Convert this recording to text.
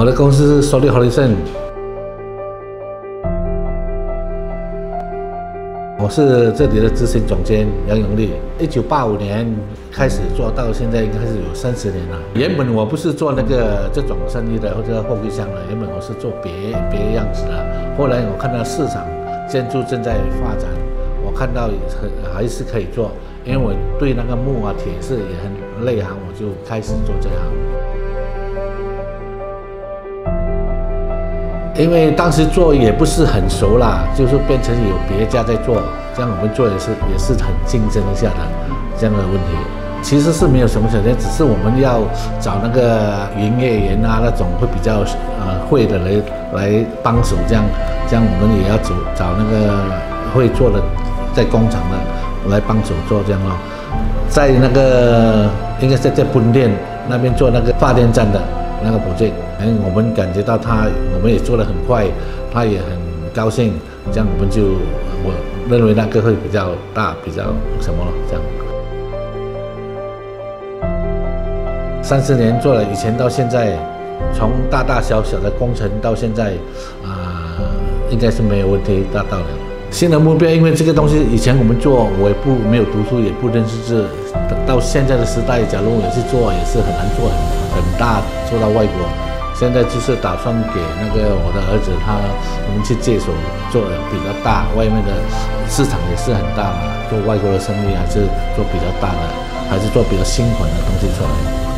我的公司是 Solid Horizon，我是这里的执行总监杨永利。一九八五年开始做到现在，应该是有三十年了。原本我不是做那个这种生意的，或者货柜箱的，原本我是做别别样子的。后来我看到市场建筑正在发展，我看到很还是可以做，因为我对那个木啊铁是也很内行，我就开始做这行。因为当时做也不是很熟啦，就是变成有别家在做，这样我们做也是也是很竞争一下的这样的问题。其实是没有什么条件，只是我们要找那个营业员啊，那种会比较呃会的来来帮手，这样这样我们也要找找那个会做的在工厂的来帮手做这样咯。在那个应该是在本店那边做那个发电站的。那个补件，嗯，我们感觉到他，我们也做得很快，他也很高兴，这样我们就，我认为那个会比较大，比较什么了这样。三十年做了，以前到现在，从大大小小的工程到现在，啊，应该是没有问题达到了。新的目标，因为这个东西以前我们做，我也不没有读书，也不认识字，到现在的时代，假如我去做，也是很难做很。很大做到外国，现在就是打算给那个我的儿子，他我们去接手做的比较大，外面的市场也是很大嘛，做外国的生意还是做比较大的，还是做比较新款的东西出来。